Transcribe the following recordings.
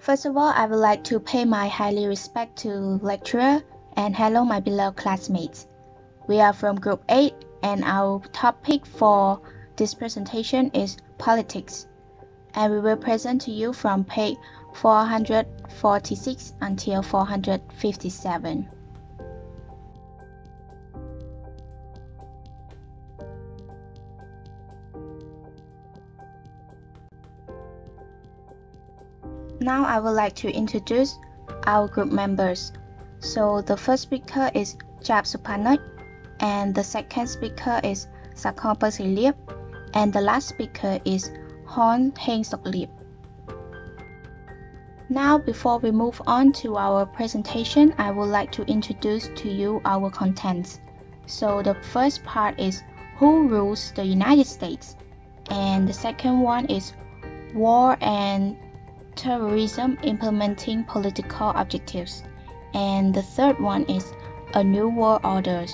First of all, I would like to pay my highly respect to lecturer and hello my beloved classmates. We are from group 8 and our topic for this presentation is politics. And we will present to you from page 446 until 457. Now I would like to introduce our group members. So the first speaker is Chap Sophanoch and the second speaker is Sakhan Povsreyleap and the last speaker is Horn Heng Sok Lip. Now before we move on to our presentation, I would like to introduce to you our contents. So the first part is who rules the United States and the second one is war and terrorism implementing political objectives. And the third one is a new world order.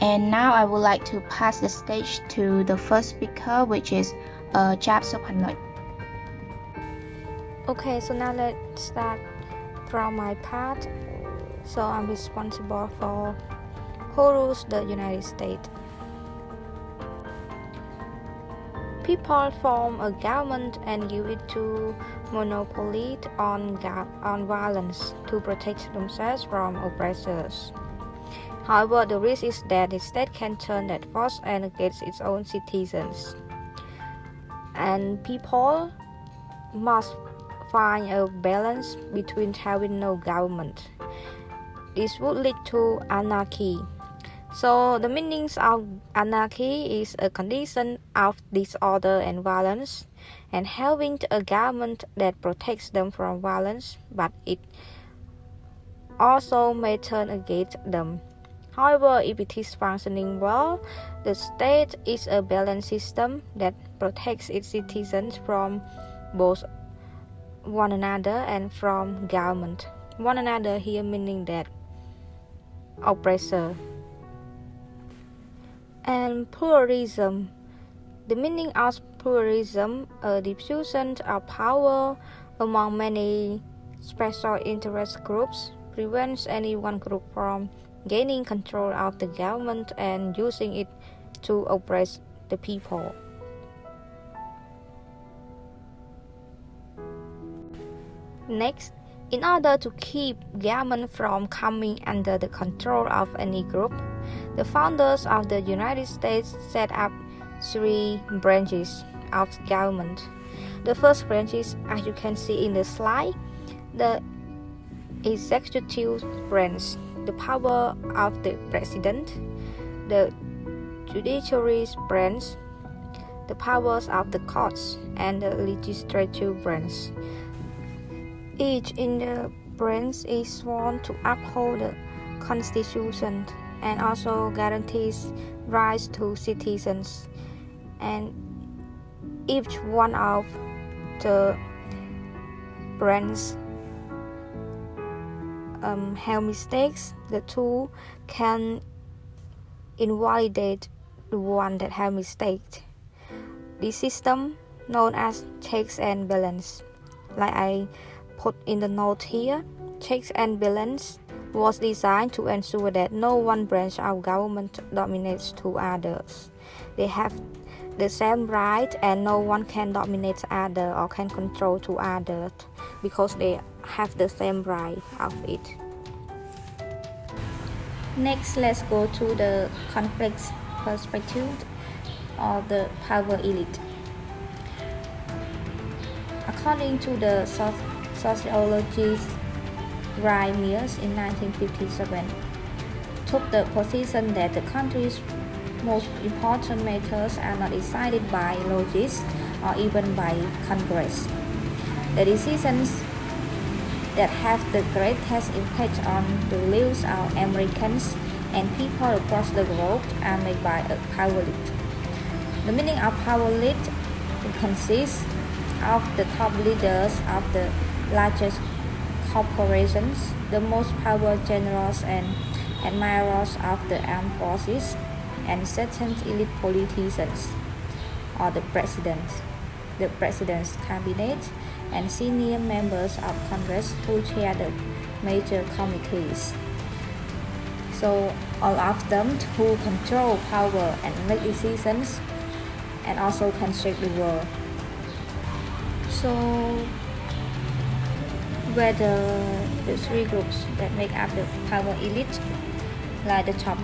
And now I would like to pass the stage to the first speaker, which is uh, Sophanoch. Okay, so now let's start from my part. So I'm responsible for who rules the United States. People form a government and give it to monopoly on, on violence to protect themselves from oppressors. However, the risk is that the state can turn that force and against its own citizens. And people must find a balance between having no government. This would lead to anarchy. So the meanings of anarchy is a condition of disorder and violence, and having a government that protects them from violence, but it also may turn against them. However, if it is functioning well, the state is a balanced system that protects its citizens from both one another and from government. One another here meaning that oppressor and pluralism. The meaning of pluralism, a diffusion of power among many special interest groups, prevents any one group from gaining control of the government and using it to oppress the people. Next, in order to keep government from coming under the control of any group, the founders of the United States set up three branches of government. The first branch is, as you can see in the slide, the executive branch, the power of the president, the judiciary branch, the powers of the courts, and the legislative branch. Each in the branch is sworn to uphold the Constitution and also guarantees rights to citizens. And each one of the brands um, have mistakes, the two can invalidate the one that have mistakes. This system known as checks and balance, like I put in the note here, checks and balance was designed to ensure that no one branch of government dominates two others. They have the same right and no one can dominate other or can control two others because they have the same right of it. Next, let's go to the conflict perspective of the power elite. According to the sociologist Guy Mears in 1957 took the position that the country's most important matters are not decided by logists or even by Congress. The decisions that have the greatest impact on the lives of Americans and people across the globe are made by a power elite. The meaning of power elite consists of the top leaders of the largest corporations, the most powerful generals and admirers of the armed forces, and certain elite politicians, or the president, the president's cabinet, and senior members of Congress who chair the major committees. So all of them who control power and make decisions and also can shape the world. So whether the the three groups that make up the power elite, like the top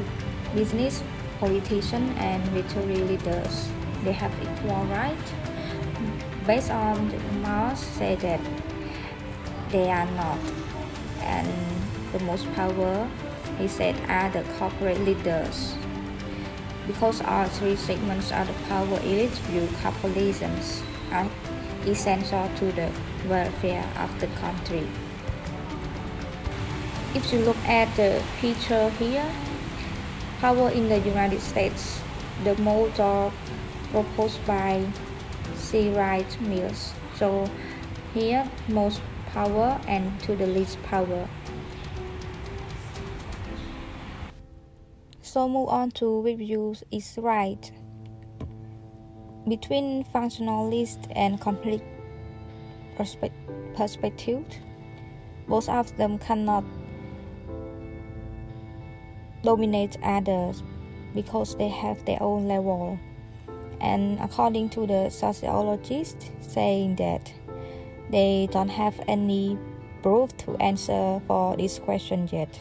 business, politician, and military leaders, they have equal right. Based on the Mars say that they are not, and the most power, he said, are the corporate leaders. Because all three segments of the power elite view as essential to the welfare of the country. If you look at the picture here, power in the United States, the model proposed by C. Wright Mills. So here, most power and to the least power. So move on to review is right. Between functionalist and conflict perspective, both of them cannot dominate others because they have their own level. And according to the sociologist, saying that they don't have any proof to answer for this question yet.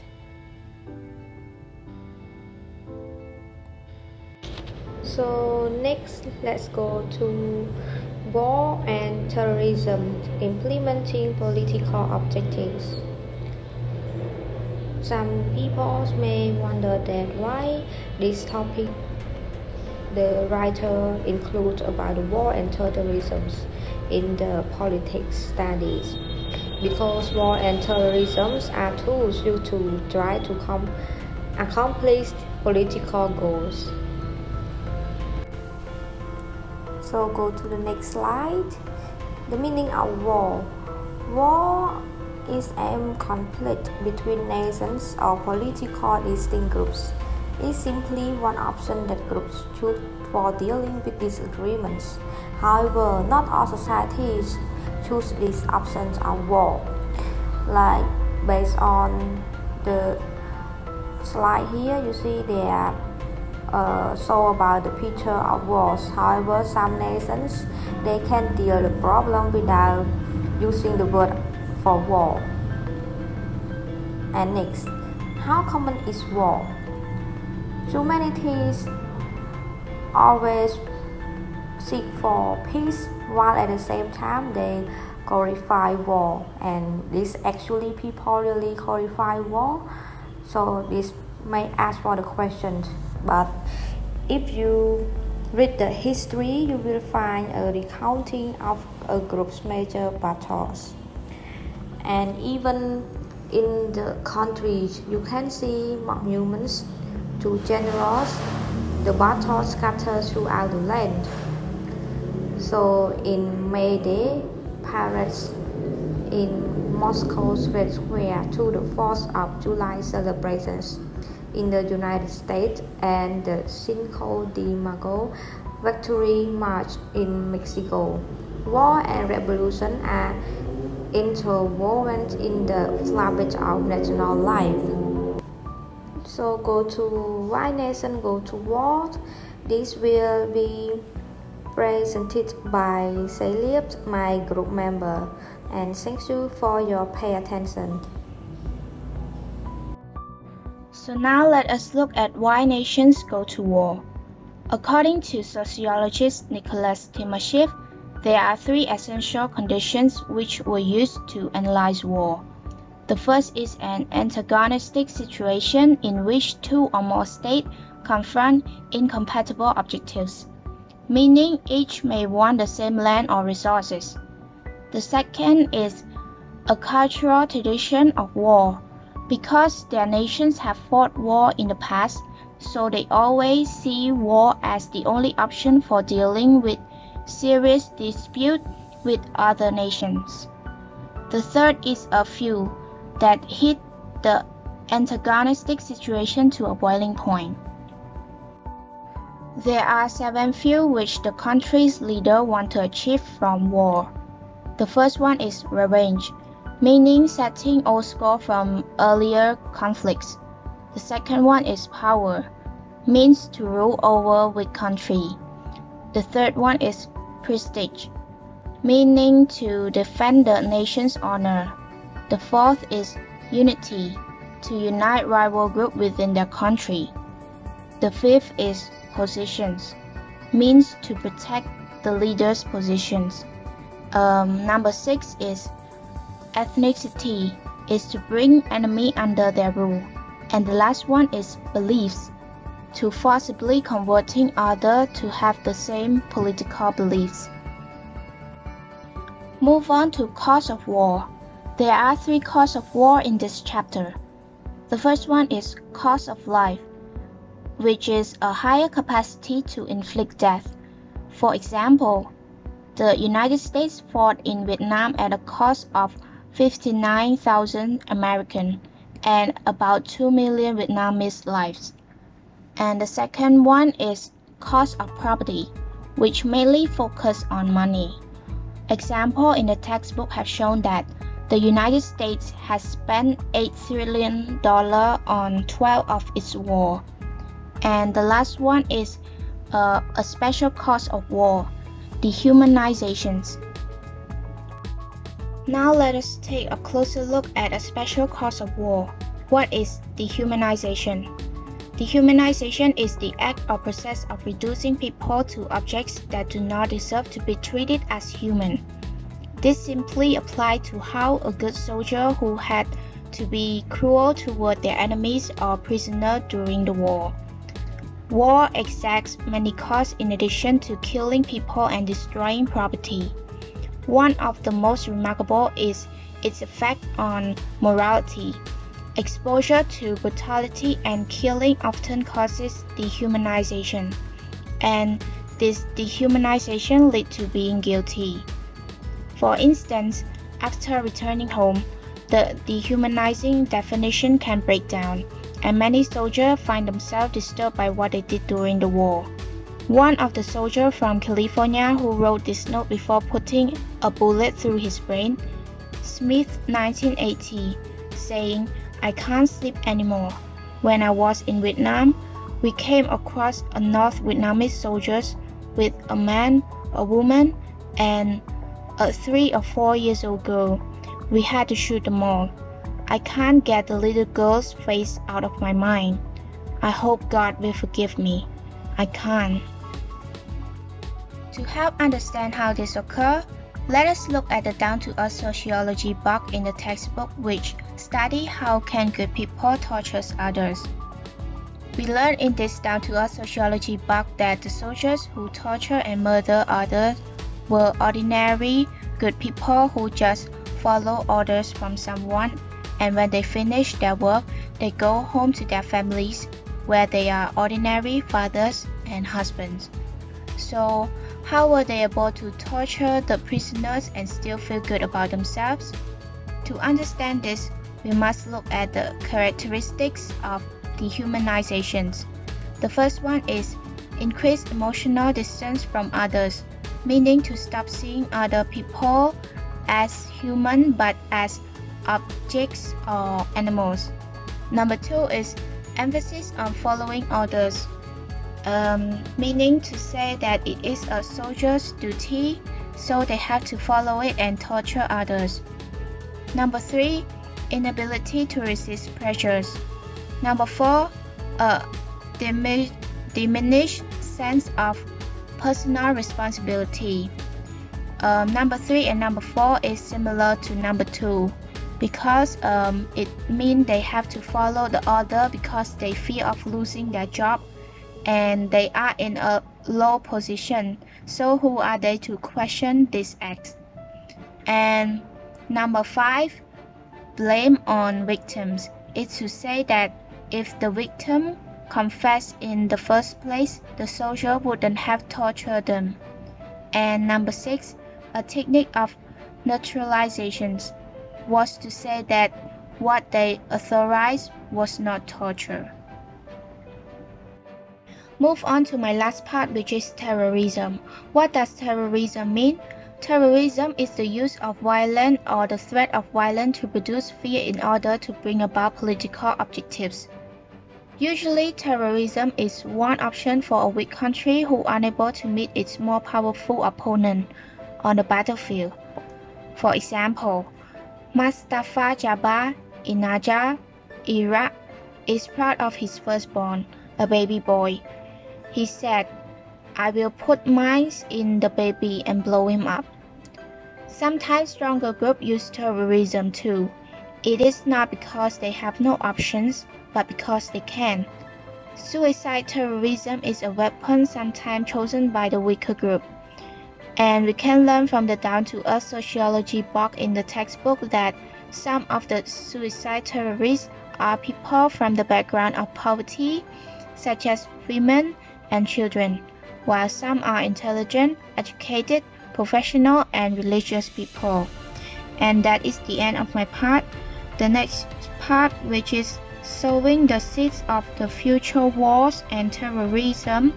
So next, let's go to war and terrorism, implementing political objectives. Some people may wonder that why this topic the writer includes about war and terrorism in the politics studies because war and terrorism are tools used to try to com- accomplish political goals. So go to the next slide. The meaning of war. War is a conflict between nations or political distinct groups. It's simply one option that groups choose for dealing with disagreements. However, not all societies choose these options of war. Like based on the slide here, you see there uh, show about the picture of wars. However, some nations they can deal the problem without using the word for war. And next, how common is war? Humanities always seek for peace while at the same time they glorify war and this actually people really glorify war so this may ask for the question but if you read the history, you will find a recounting of a group's major battles. And even in the countries, you can see monuments to generals. The battles scattered throughout the land. So in May Day, parades in Moscow's Red Square to the 4th of July celebrations in the United States and the Cinco de Mayo Victory March in Mexico. War and revolution are interwoven in the fabric of national life. So go to why nation go to war. This will be presented by Caleb, my group member, and thank you for your pay attention. So now let us look at why nations go to war. According to sociologist Nicholas Timasheff, there are three essential conditions which were used to analyze war. The first is an antagonistic situation in which two or more states confront incompatible objectives, meaning each may want the same land or resources. The second is a cultural tradition of war because their nations have fought war in the past, so they always see war as the only option for dealing with serious dispute with other nations. The third is a few that hit the antagonistic situation to a boiling point. There are seven few which the country's leader want to achieve from war. The first one is revenge, meaning setting old score from earlier conflicts. The second one is power, means to rule over weak country. The third one is prestige, meaning to defend the nation's honor. The fourth is unity, to unite rival group within their country. The fifth is positions, means to protect the leader's positions. Um, number six is ethnicity, is to bring enemy under their rule. And the last one is beliefs, to forcibly converting other to have the same political beliefs. Move on to cause of war. There are three causes of war in this chapter. The first one is cause of life, which is a higher capacity to inflict death. For example, the United States fought in Vietnam at a cost of 59,000 American and about 2 million Vietnamese lives. And the second one is cost of property, which mainly focus on money. Example in the textbook have shown that the United States has spent $8 trillion on 12 of its war. And the last one is uh, a special cause of war, dehumanizations. Now let us take a closer look at a special cause of war. What is dehumanization? Dehumanization is the act or process of reducing people to objects that do not deserve to be treated as human. This simply applied to how a good soldier who had to be cruel toward their enemies or prisoner during the war. War exacts many costs in addition to killing people and destroying property. One of the most remarkable is its effect on morality. Exposure to brutality and killing often causes dehumanization, and this dehumanization leads to being guilty. For instance, after returning home, the dehumanizing definition can break down and many soldiers find themselves disturbed by what they did during the war. One of the soldiers from California who wrote this note before putting a bullet through his brain, Smith 1980, saying, I can't sleep anymore. When I was in Vietnam, we came across a North Vietnamese soldiers with a man, a woman, and a three or four years old girl. We had to shoot them all. I can't get the little girl's face out of my mind. I hope God will forgive me. I can't. To help understand how this occurs, let us look at the down-to-earth sociology book in the textbook which study how can good people torture others. We learn in this down-to-earth sociology book that the soldiers who torture and murder others were ordinary good people who just follow orders from someone and when they finish their work, they go home to their families where they are ordinary fathers and husbands. So, how were they able to torture the prisoners and still feel good about themselves? To understand this, we must look at the characteristics of dehumanizations. The first one is increased emotional distance from others, meaning to stop seeing other people as human but as objects or animals. Number two is emphasis on following orders, um, meaning to say that it is a soldier's duty, so they have to follow it and torture others. Number three, inability to resist pressures. Number four, a diminished sense of personal responsibility. Um, number three and number four is similar to number two because um, it means they have to follow the order because they fear of losing their job and they are in a low position. So who are they to question this act? And number five blame on victims. Is to say that if the victim confessed in the first place the soldier wouldn't have tortured them. And number six a technique of neutralizations was to say that what they authorized was not torture. Move on to my last part which is terrorism. What does terrorism mean? Terrorism is the use of violence or the threat of violence to produce fear in order to bring about political objectives. Usually, terrorism is one option for a weak country who unable to meet its more powerful opponent on the battlefield. For example, Mustafa Jabbar in Najaf, Iraq, is proud of his firstborn, a baby boy. He said, I will put mines in the baby and blow him up. Sometimes stronger groups use terrorism too. It is not because they have no options, but because they can. Suicide terrorism is a weapon sometimes chosen by the weaker group. And we can learn from the down to earth sociology book in the textbook that some of the suicide terrorists are people from the background of poverty, such as women and children, while some are intelligent, educated, professional and religious people. And that is the end of my part. The next part, which is sowing the seeds of the future wars and terrorism,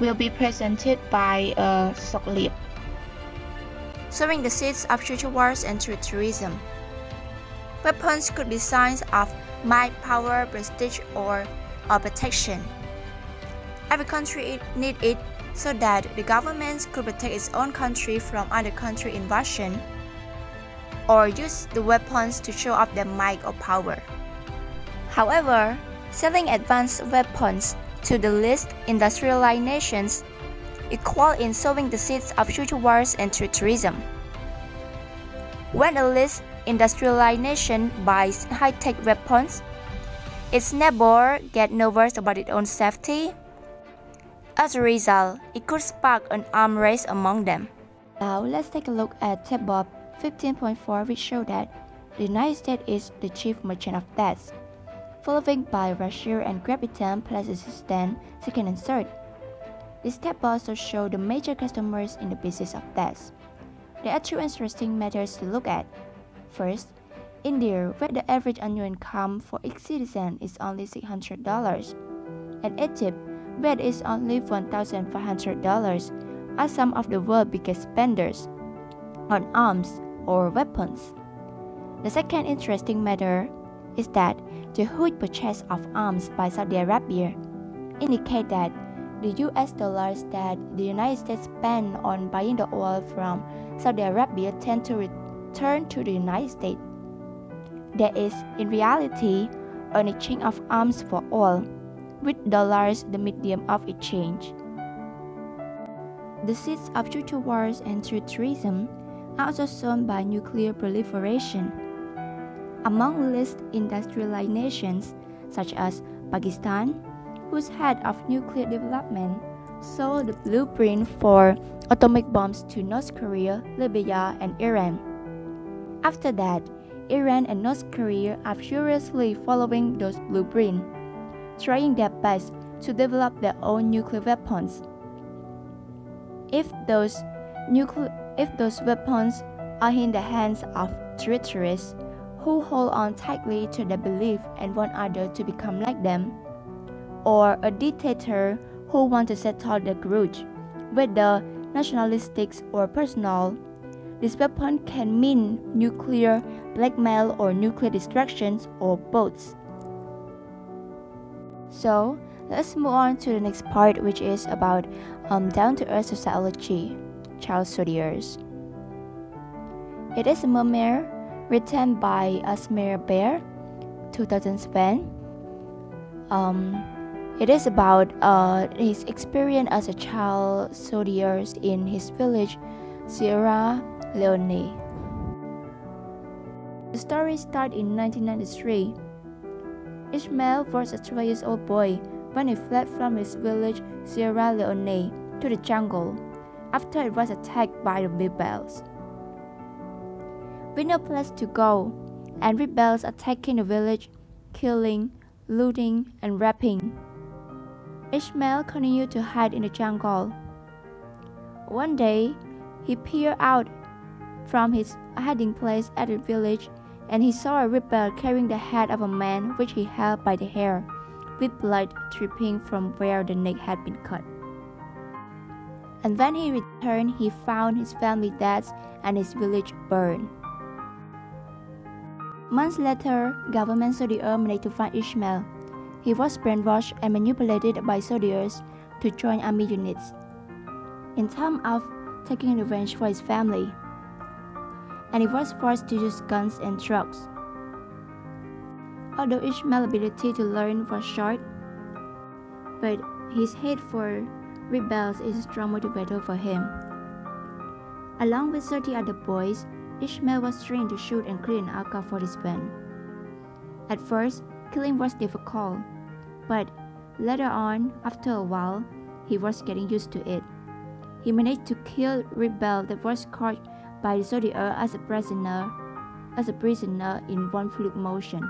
will be presented by uh, Soklip. Sowing the seeds of future wars and terrorism. Weapons could be signs of might, power, prestige, or, or protection. Every country needs it so that the government could protect its own country from other country invasion or use the weapons to show off their might or power. However, selling advanced weapons to the least industrialized nations equal in sowing the seeds of future wars and terrorism. When a least industrialized nation buys high-tech weapons, its neighbor get nervous about its own safety as a result, it could spark an arm race among them. Now let's take a look at Table 15.4 which show that the United States is the chief merchant of deaths, followed by Russia and Great Britain places stand second and third. This table also show the major customers in the business of deaths. There are two interesting matters to look at. First, India, where the average annual income for each citizen is only $600, and Egypt, but is only $1,500 are some of the world's biggest spenders on arms or weapons. The second interesting matter is that the huge purchase of arms by Saudi Arabia indicate that the US dollars that the United States spend on buying the oil from Saudi Arabia tend to return to the United States. There is, in reality, an exchange of arms for oil with dollars the medium of exchange. The seeds of future wars and terrorism are also sown by nuclear proliferation. Among least industrialized nations, such as Pakistan, whose head of nuclear development sold the blueprint for atomic bombs to North Korea, Libya, and Iran. After that, Iran and North Korea are furiously following those blueprints trying their best to develop their own nuclear weapons. If those, nucle- if those weapons are in the hands of terrorists who hold on tightly to their belief and want others to become like them, or a dictator who wants to settle the grudge, whether nationalistic or personal, this weapon can mean nuclear blackmail or nuclear destructions or both. So let's move on to the next part, which is about um, down to earth sociology, Charles Saudiers. It is a memoir written by Ishmael Beah, 2007. Um, it is about uh, his experience as a child Saudiers in his village, Sierra Leone. The story started in 1993 Ishmael was a 12 years old boy when he fled from his village Sierra Leone to the jungle after it was attacked by the rebels. With no place to go, and rebels attacking the village, killing, looting, and raping. Ishmael continued to hide in the jungle. One day, he peered out from his hiding place at the village and he saw a rebel carrying the head of a man which he held by the hair, with blood dripping from where the neck had been cut. And when he returned, he found his family dead and his village burned. Months later, government soldiers managed to find Ishmael. He was brainwashed and manipulated by soldiers to join army units. In time of taking revenge for his family, and he was forced to use guns and drugs. Although Ishmael's ability to learn was short, but his hate for rebels is a strong motivator for him. Along with 30 other boys, Ishmael was trained to shoot and clean alcohol for his band. At first, killing was difficult, but later on, after a while, he was getting used to it. He managed to kill rebel that was caught by the soldier as a prisoner, as a prisoner in one fluid motion.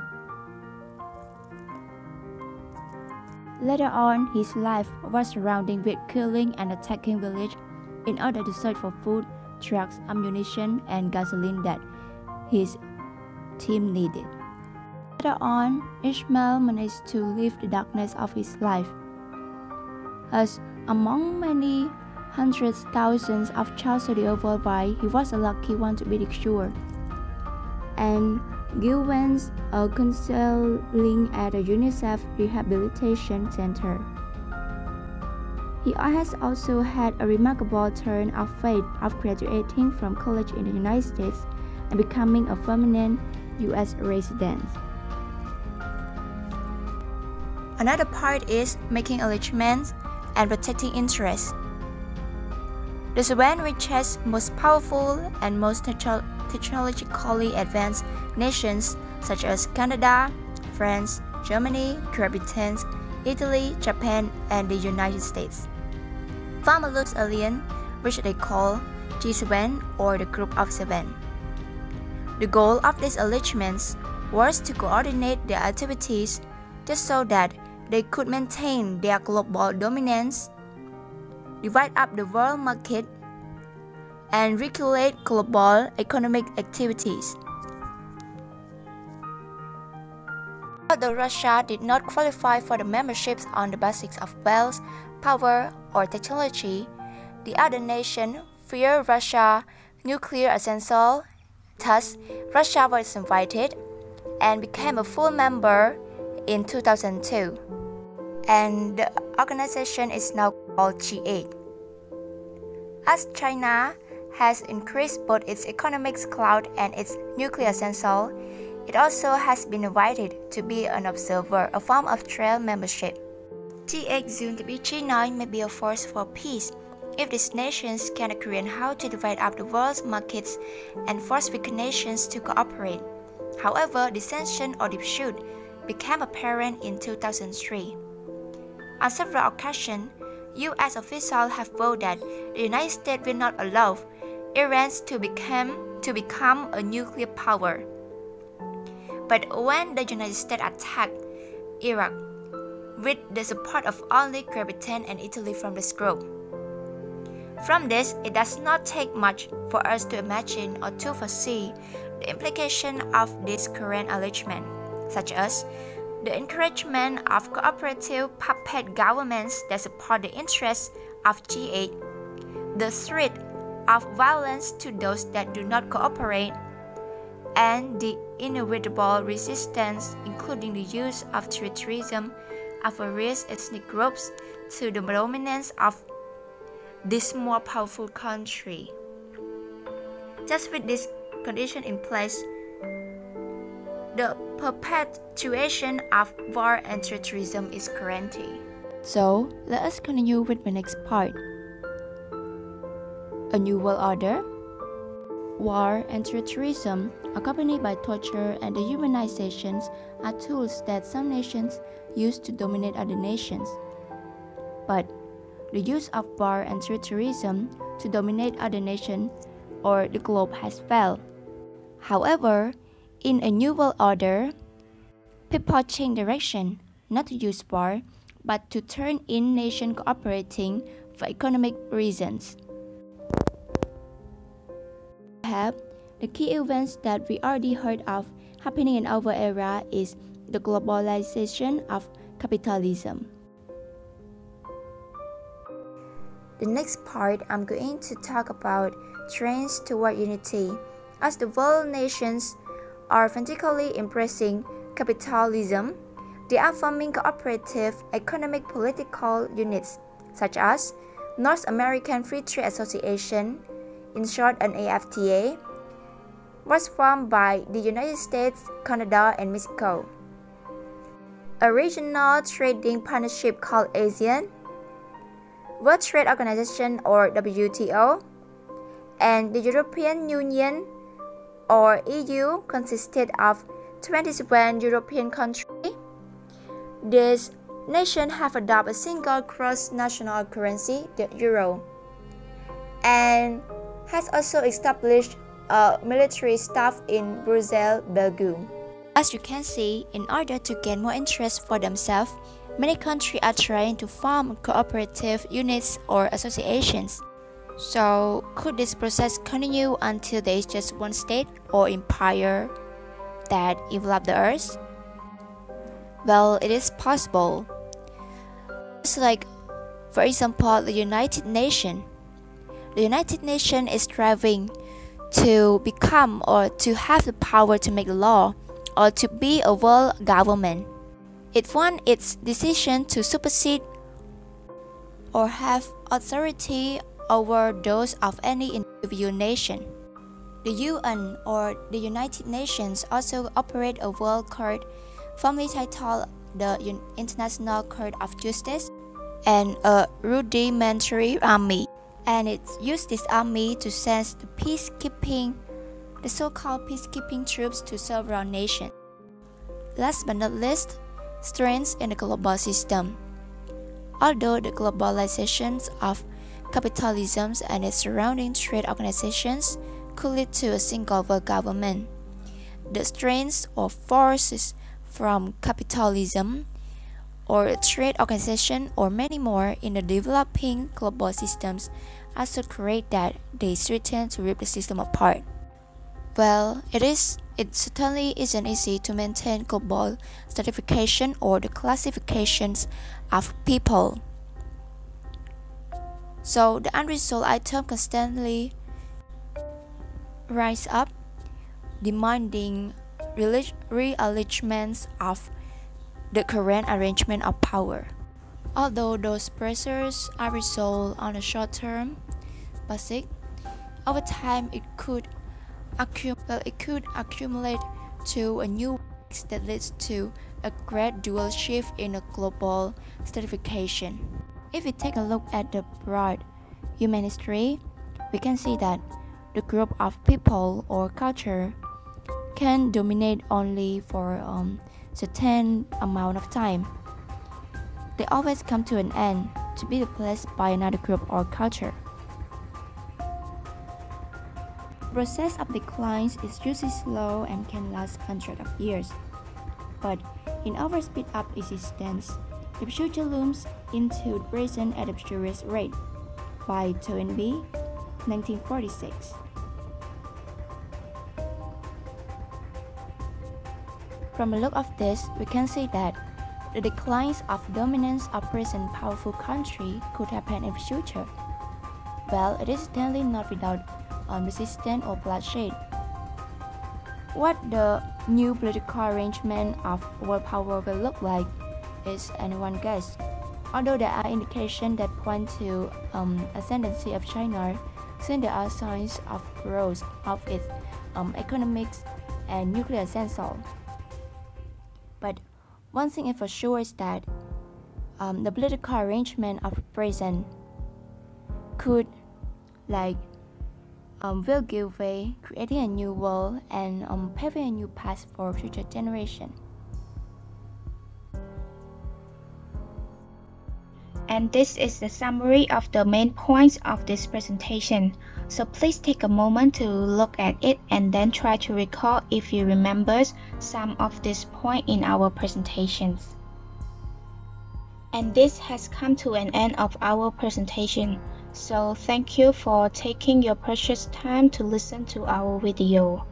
Later on, his life was surrounded with killing and attacking village in order to search for food, trucks, ammunition, and gasoline that his team needed. Later on, Ishmael managed to leave the darkness of his life. As among many hundreds thousands of soldiers worldwide, he was a lucky one to be cured. And given a counseling at a UNICEF rehabilitation center. He has also had a remarkable turn of fate of graduating from college in the United States and becoming a permanent U.S. resident. Another part is making arrangements and protecting interests. The UN reaches most powerful and most technologically advanced nations such as Canada, France, Germany, Great Britain, Italy, Japan, and the United States. Famous alien, which they call G7 or the Group of Seven. The goal of these arrangements was to coordinate their activities just so that they could maintain their global dominance, divide up the world market, and regulate global economic activities. Although Russia did not qualify for the memberships on the basis of wealth, power, or technology, the other nation feared Russia's nuclear arsenal. Thus, Russia was invited and became a full member in 2002. And the organization is now called G8. As China has increased both its economic clout and its nuclear arsenal, it also has been invited to be an observer, a form of trial membership. G8 soon to be G9 may be a force for peace if these nations can agree on how to divide up the world's markets and force weaker nations to cooperate. However, dissension or dispute became apparent in 2003. On several occasions, U.S. officials have vowed that the United States will not allow Iran to become, to become a nuclear power. But when the United States attacked Iraq with the support of only Great Britain and Italy from this group. From this, it does not take much for us to imagine or to foresee the implication of this current arrangement, such as the encouragement of cooperative puppet governments that support the interests of G8, the threat of violence to those that do not cooperate, and the inevitable resistance, including the use of terrorism of various ethnic groups to the dominance of this more powerful country. Just with this condition in place, the perpetuation of war and terrorism is guaranteed. So, let us continue with the next part. A New World Order War and terrorism, accompanied by torture and dehumanizations, are tools that some nations use to dominate other nations. But the use of war and terrorism to dominate other nations or the globe has failed. However, in a new world order, people change direction, not to use war, but to turn in nation cooperating for economic reasons. Perhaps the key events that we already heard of happening in our era is the globalization of capitalism. The next part, I'm going to talk about trends toward unity. As the world nations are frantically embracing capitalism, they are forming cooperative economic political units, such as North American Free Trade Association, in short NAFTA, was formed by the United States, Canada, and Mexico. A regional trading partnership called ASEAN, World Trade Organization or WTO, and the European Union or EU consisted of 27 European countries. These nations have adopted a single cross-national currency, the euro, and has also established a military staff in Brussels, Belgium. As you can see, in order to gain more interest for themselves, many countries are trying to form cooperative units or associations. So, could this process continue until there is just one state or empire that envelop the earth? Well, it is possible. It's like, for example, the United Nations. The United Nations is striving to become or to have the power to make law or to be a world government. It wants its decision to supersede or have authority over those of any individual nation. The UN or the United Nations also operate a world court formerly titled the International Court of Justice and a rudimentary army and it used this army to send the peacekeeping the so-called peacekeeping troops to several nations. Last but not least, strengths in the global system. Although the globalization of capitalism and its surrounding trade organizations could lead to a single government, the strengths or forces from capitalism or trade organization or many more in the developing global systems also create that they threaten to rip the system apart. Well, it is it certainly isn't easy to maintain global stratification or the classifications of people. So the unresolved item constantly rise up, demanding realignments of the current arrangement of power. Although those pressures are resolved on the short term basis, over time it could accumulate, it could accumulate to a new that leads to a gradual shift in the global stratification. If we take a look at the broad human history, we can see that the group of people or culture can dominate only for a um, certain amount of time. They always come to an end to be replaced by another group or culture The process of decline is usually slow and can last hundreds of years. But in our speed up existence, the future looms into present at a furious rate. By Toynbee, 1946. From the look of this, we can see that the declines of dominance of present powerful country could happen in the future. Well, it is certainly not without um, resistance or bloodshed. What the new political arrangement of world power will look like is anyone guess. Although there are indications that point to um, ascendancy of China, since there are signs of growth of its um, economics and nuclear sensor. But one thing is for sure is that um, the political arrangement of present could like um, will give way, creating a new world and um, paving a new path for future generations. And this is the summary of the main points of this presentation. So please take a moment to look at it and then try to recall if you remember some of these points in our presentations. And this has come to an end of our presentation. So thank you for taking your precious time to listen to our video.